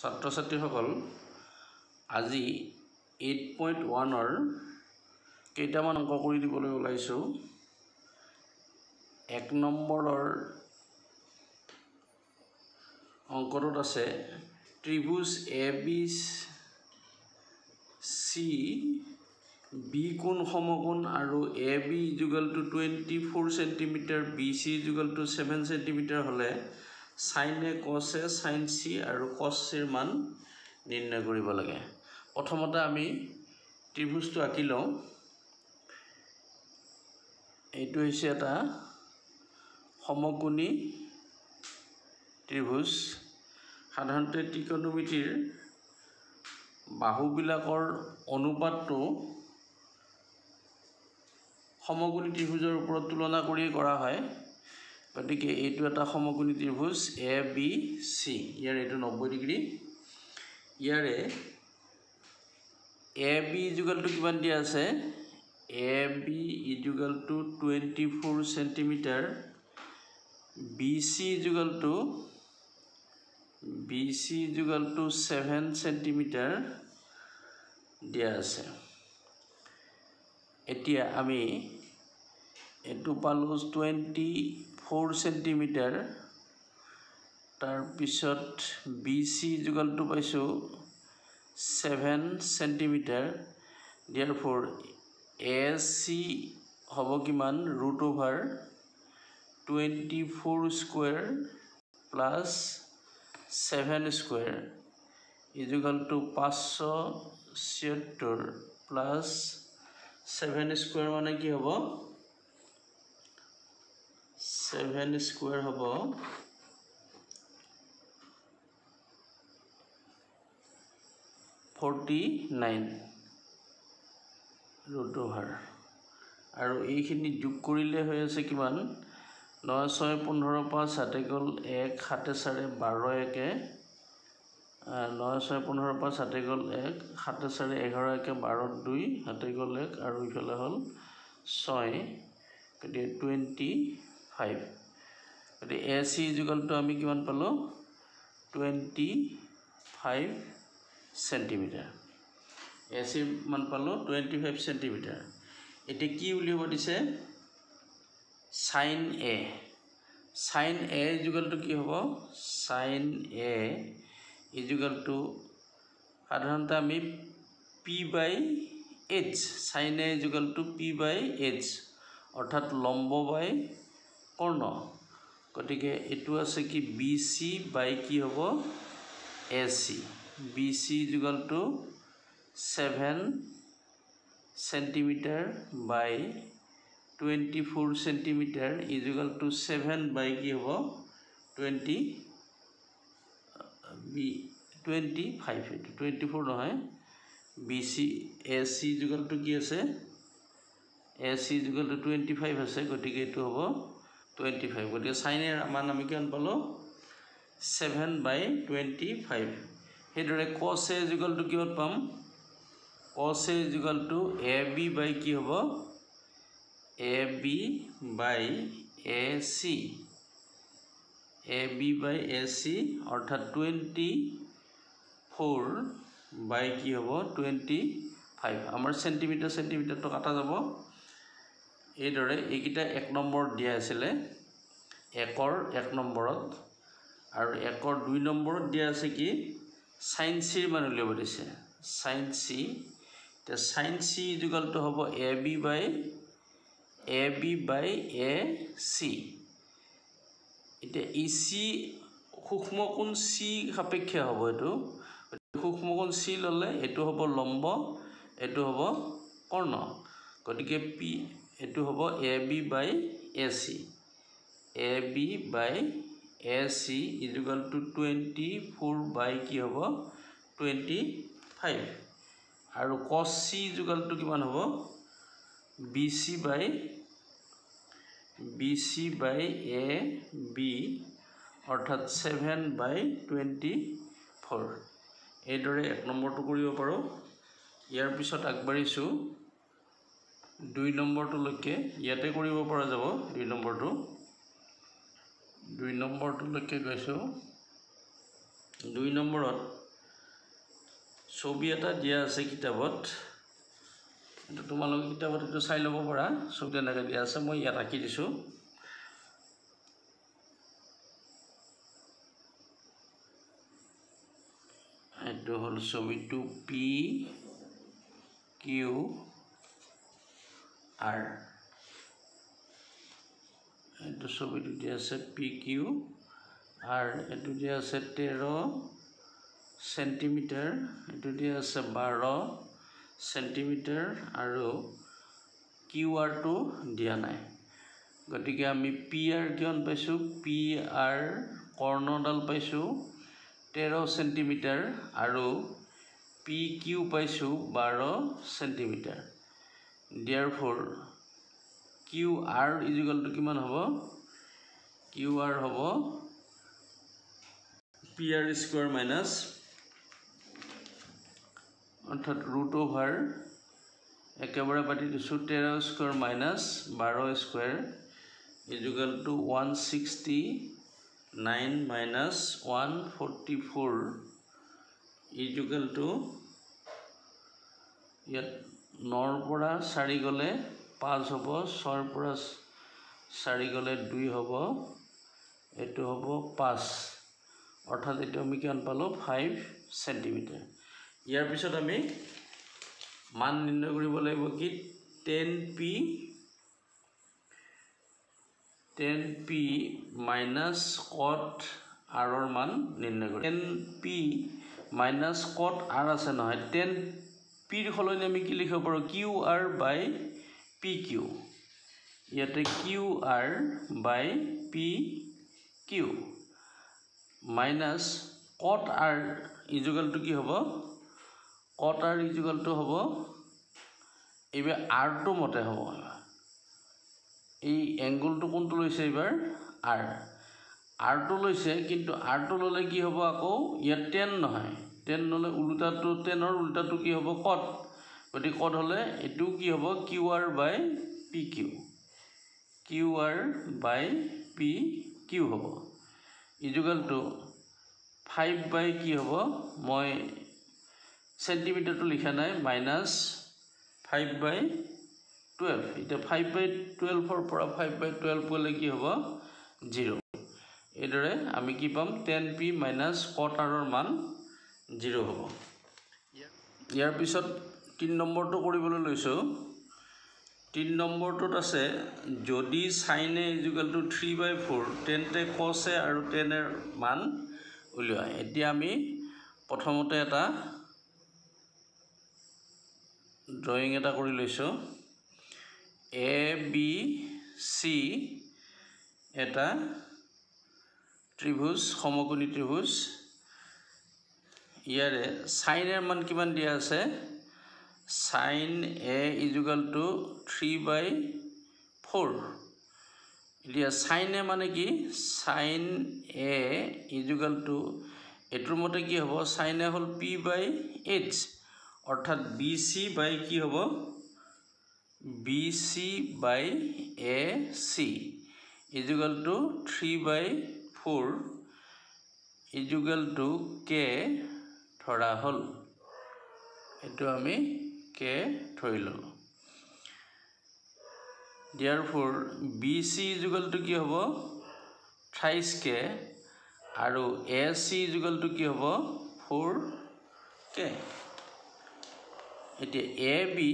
ছাত্ৰ ছাত্ৰীসকল আজি এইট পইণ্ট ওৱানৰ কেইটামান অংক কৰি দিবলৈ ওলাইছোঁ। এক নম্বৰৰ অংকটোত আছে ত্ৰিভুজ এ বি চি বি কোণ সমকোণ আৰু A B equal to twenty four centimetre B C equal to seven centimetre হ'লে চাইন এ চাইন চি আৰু কছ চিৰ মান নিৰ্ণয় কৰিব লাগে। প্ৰথমতে আমি ত্ৰিভুজটো আঁকি লওঁ। এইটো হৈছে এটা সমকোণী ত্ৰিভুজ। সাধাৰণতে ত্ৰিকোণমিতিৰ বাহুবিলাকৰ অনুপাতটো সমকোণী ত্ৰিভুজৰ ওপৰত তুলনা কৰিয়েই কৰা হয়। গতিকে এইটো এটা সমকোণী ত্ৰিভুজ এ বি চি ইয়াৰ এইটো নব্বৈ ডিগ্ৰী। ইয়াৰে এ বি ইজুগেলটো কিমান দিয়া আছে? A B equal to twenty four centimetre B C equal to B C equal to seven centimetre দিয়া আছে। এতিয়া আমি এইটো পালোঁ টুৱেণ্টি ফ'ৰ চেণ্টিমিটাৰ তাৰপিছত বি চি যুগলটো পাইছোঁ ছেভেন চেণ্টিমিটাৰ দিয়াৰ ফ'ৰ এ চি হ'ব কিমান? Root over twenty four square plus seven square equal to পাঁচশ ছিয়ত্তৰ প্লাছ ছেভেন স্কুৱেৰ মানে কি হ'ব? ছেভেন স্কুৱেৰ হ'ব। Forty nine. ৰুট অভাৰ আৰু এইখিনি যোগ কৰিলে হৈ আছে কিমান? ন ছয় পোন্ধৰ পাঁচ সাতে গ'ল এক সাতে চাৰে বাৰ একে। ন ছয় পোন্ধৰ পাঁচ সাতে গ'ল এক সাতে চাৰে এঘাৰ একে বাৰ দুই সাতে গ'ল এক আৰু ইফালে হ'ল ছয়। গতিকে টুৱেণ্টি ফাইভ গতিকে এ চি ইজুগলটো আমি কিমান পালোঁ? টুৱেণ্টি ফাইভ চেণ্টিমিটাৰ এ চিৰ মান পালোঁ? টুৱেণ্টি ফাইভ চেণ্টিমিটাৰ এতিয়া কি উলিয়াব দিছে? চাইন এ চাইন এ ইজুগলটো কি হ'ব? চাইন এ ইজুগলটো সাধাৰণতে আমি P by H sine A ইজুগলটো P by H অৰ্থাৎ লম্ব বাই কৰ্ণ গতিকে এইটো আছে কি বি চি বাই কি হ'ব? A C B C যুগলটো seven centimetre by twenty four centimetre equal to seven by কি হ'ব? Twenty B twenty five. এইটো টুৱেণ্টি ফ'ৰ নহয় বি চি এ চি যুগলটো কি আছে? এ চি যুগলটো টুৱেণ্টি ফাইভ আছে। গতিকে এইটো হ'ব টুৱেণ্টি ফাইভ গতিকে চাইনেৰ মান আমি কিমান পালোঁ? ছেভেন বাই টুৱেণ্টি ফাইভ সেইদৰে কছ এ যুগলটো কিহত পাম? কছ এ যুগলটো এ বি বাই কি হ'ব? A B by A C A B by A C অৰ্থাৎ টুৱেণ্টি ফ'ৰ বাই কি হ'ব? টুৱেণ্টি ফাইভ আমাৰ চেণ্টিমিটাৰ চেণ্টিমিটাৰটো কাটা যাব। এইদৰে এইকেইটা এক নম্বৰত দিয়া আছিলে। একৰ এক নম্বৰত আৰু একৰ দুই নম্বৰত দিয়া আছে কি? চাইন চিৰ মান উলিয়াব দিছে। চাইন চি এতিয়া চাইন চি যুগলটো হ'ব A B by A B by A C এতিয়া ই চি সূক্ষ্মকোণ চি সাপেক্ষে হ'ব এইটো। সূক্ষ্মকোণ চি ল'লে এইটো হ'ব লম্ব এইটো হ'ব কৰ্ণ। গতিকে পি এইটো হ'ব A B by A C A B by A C equal to twenty four by কি হ'ব? টুৱেণ্টি ফাইভ আৰু কছ চি যুগলটো কিমান হ'ব? B C by B C by A B অৰ্থাৎ ছেভেন বাই টুৱেণ্টি ফ'ৰ এইদৰে এক নম্বৰটো কৰিব পাৰোঁ। ইয়াৰ পিছত আগবাঢ়িছোঁ। দুই নম্বৰটোলৈকে ইয়াতে কৰিব পৰা যাব দুই নম্বৰটো। দুই নম্বৰটোলৈকে গৈছোঁ। দুই নম্বৰত ছবি এটা দিয়া আছে কিতাপত। এইটো তোমালোকে কিতাপত এইটো চাই ল'ব পাৰা ছবি তেনেকৈ দিয়া আছে মই ইয়াত আঁকি দিছোঁ। এইটো হ'ল ছবিটো পি কিউ আৰ এইটো ছবিটো দিয়া আছে পি কিউ আৰ এইটো দিয়া আছে তেৰ চেণ্টিমিটাৰ এইটো দিয়া আছে বাৰ চেণ্টিমিটাৰ আৰু কিউ আৰটো দিয়া নাই। গতিকে আমি পি আৰ কিমান পাইছোঁ? পি আৰ কৰ্ণডাল পাইছোঁ তেৰ চেণ্টিমিটাৰ আৰু পি কিউ পাইছোঁ বাৰ চেণ্টিমিটাৰ দিয়াৰ ফৰ কিউ আৰ ইজিকেলটো কিমান হ'ব? কিউ আৰ হ'ব পি আৰ স্কুৱাৰ মাইনাছ অৰ্থাৎ ৰুট অভাৰ একেবাৰে পাতি দিছোঁ তেৰ square minus bar square equal to one sixty nine minus one forty four equal to ইয়াত নৰ পৰা চাৰি গ'লে পাঁচ হ'ব ছয়ৰ পৰা চাৰি গ'লে দুই হ'ব এইটো হ'ব পাঁচ। অৰ্থাৎ এইটো আমি কিমান পালোঁ? ফাইভ চেণ্টিমিটাৰ ইয়াৰ পিছত আমি মান নিৰ্ণয় কৰিব লাগিব কি? Tan P tan P minus cot আৰৰ মান নিৰ্ণয় কৰিম tan P minus cot R আছে নহয় টেন পিৰ সলনি আমি কি লিখিব পাৰোঁ? Q R by P Q. ইয়াতে Q R by P Q. Minus cot R ইজুগেলটো কি হ'ব? কট আৰ ইজুগেলটো হ'ব এইবাৰ আৰটো মতে হ'ব। এই এংগুলটো কোনটো লৈছে এইবাৰ? আৰ। আৰটো লৈছে কিন্তু আৰটো ল'লে কি হ'ব আকৌ? ইয়াত টেন নহয়। টেন ল'লে ওলোটাটো টেনৰ ওলোটাটো কি হ'ব? কট। গতিকে কট হ'লে এইটো কি হ'ব? Q R by P Q. Q R by P Q হ'ব। ইজুকেলটো ফাইভ বাই কি হ'ব? মই চেণ্টিমিটাৰটো লিখা নাই মাইনাছ ফাইভ বাই টুৱেলভ। এতিয়া ফাইভ বাই টুৱেলভৰ পৰা ফাইভ বাই টুৱেলভ গ'লে কি হ'ব? জিৰ' এইদৰে আমি কি পাম? টেন পি মাইনাছ কট আৰৰ মান জিৰ' হ'ব। ইয়াৰ পিছত তিনি নম্বৰটো কৰিবলৈ লৈছোঁ। তিনি নম্বৰটোত আছে যদি চাইনে equal to three by four তেন্তে কছে আৰু টেনৰ মান উলিওৱা। এতিয়া আমি প্ৰথমতে এটা ড্ৰয়িং এটা কৰি লৈছোঁ। এ বি চি এটা ত্ৰিভুজ সমকোণী ত্ৰিভুজ। ইয়াৰে চাইনৰ মান কিমান দিয়া আছে? Sine A equal to three by four এতিয়া চাইনে মানে কি? চাইন এ ইজুকেল টু এইটোৰ মতে কি হ'ব? চাইনে হ'ল পি বাই এইচ অৰ্থাৎ বি চি বাই কি হ'ব? B C by A C equal to three by four equal to K ধৰা হ'ল। এইটো আমি কে ধৰি ল'লোঁ দিয়াৰ ফ'ৰ বি চি ইজুকেলটো কি হ'ব? থাইছ কে আৰু এ চি ইজুকেলটো কি হ'ব? ফ'ৰ কে এতিয়া এ বি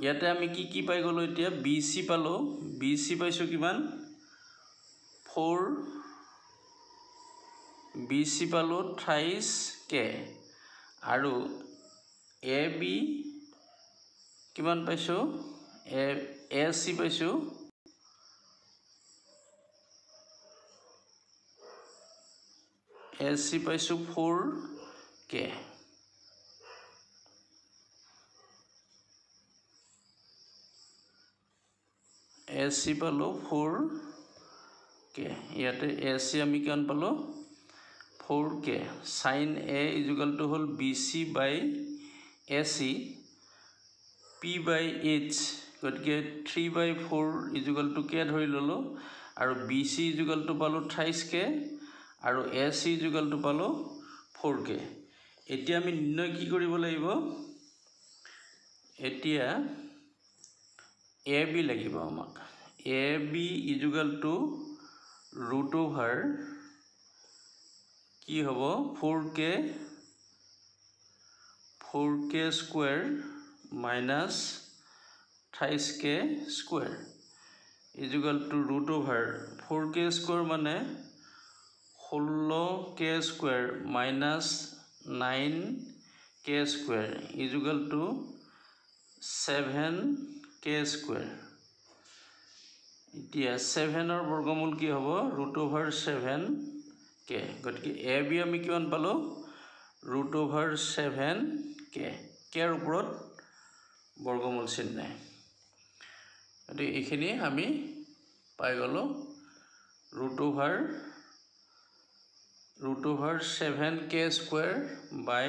ইয়াতে আমি কি কি পাই গ'লোঁ এতিয়া? বি চি পালোঁ। বি চি পাইছোঁ কিমান? ফ'ৰ বি চি পালোঁ। থাইছ কে? আৰু এ বি কিমান পাইছোঁ? এ এ চি পাইছোঁ। এ চি পাইছোঁ ফ'ৰ কে। এ চি পালোঁ ফ'ৰ কে। ইয়াতে এ চি আমি কিমান পালোঁ? ফ'ৰ কে চাইন এ ইজুকেলটো হ'ল B C by A C P by H গতিকে থ্ৰী বাই ফ'ৰ ইজুকেলটো কে ধৰি ল'লোঁ আৰু বি চি ইজুকেলটো পালোঁ থাইছ কে আৰু এ চি ইজুকেলটো পালোঁ ফ'ৰ কে। এতিয়া আমি নিৰ্ণয় কি কৰিব লাগিব? এতিয়া এ বি লাগিব আমাক। A B equal to root over কি হ'ব? Four K four K square minus আঠাইছ K square. Equal to root over four K square মানে ষোল্ল K square minus nine K square. Equal to seven K square. এতিয়া ছেভেনৰ বৰ্গমূল কি হ'ব? Root over seven K? গতিকে এ বি আমি কিমান পালোঁ? Root over seven K. কেৰ ওপৰত? বৰ্গমূল চিহ্ন। গতিকে এইখিনি আমি পাই গ'লোঁ। Root over root over seven K square by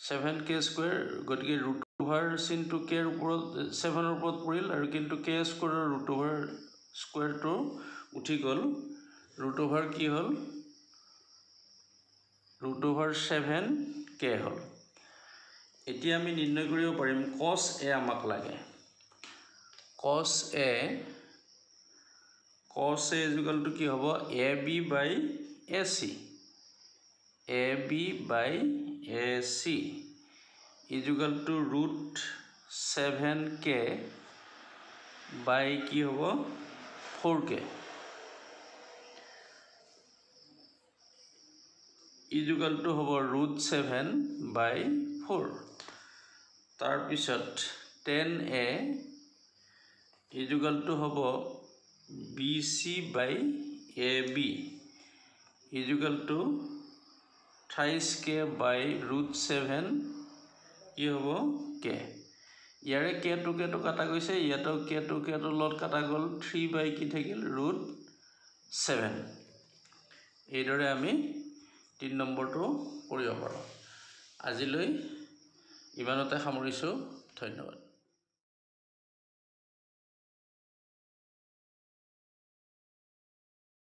seven K square গতিকে ৰুট অভাৰ চিনটো কেৰ ওপৰত ছেভেনৰ ওপৰত পৰিল আৰু কিন্তু কে স্কুৱেৰৰ ৰুট অভাৰ স্কুৱেৰটো উঠি গ'ল। ৰুট অভাৰ কি হ'ল? ৰুট অভাৰ ছেভেন কে হ'ল। এতিয়া আমি নিৰ্ণয় কৰিব পাৰিম কছ এ আমাক লাগে। কছ এ কছ এ ইজুকেলটো কি হ'ব? A B by A C A B by A C equal to root seven K by কি হ'ব? ফ'ৰ কে ইজুকেলটো হ'ব ৰুট ছেভেন বাই ফ'ৰ। তাৰপিছত টেন এ ইজুকেলটো হ'ব B C by A B. Equal to আঠাইছ K by root seven কি হ'ব কে। ইয়াৰে কেটো কেটো কাটা গৈছে ইয়াতো কেটো কেটো লগত কাটা গ'ল থ্ৰী বাই কি থাকিল? Root seven. এইদৰে আমি তিনি নম্বৰটো কৰিব পাৰোঁ। আজিলৈ ইমানতে সামৰিছোঁ। ধন্যবাদ।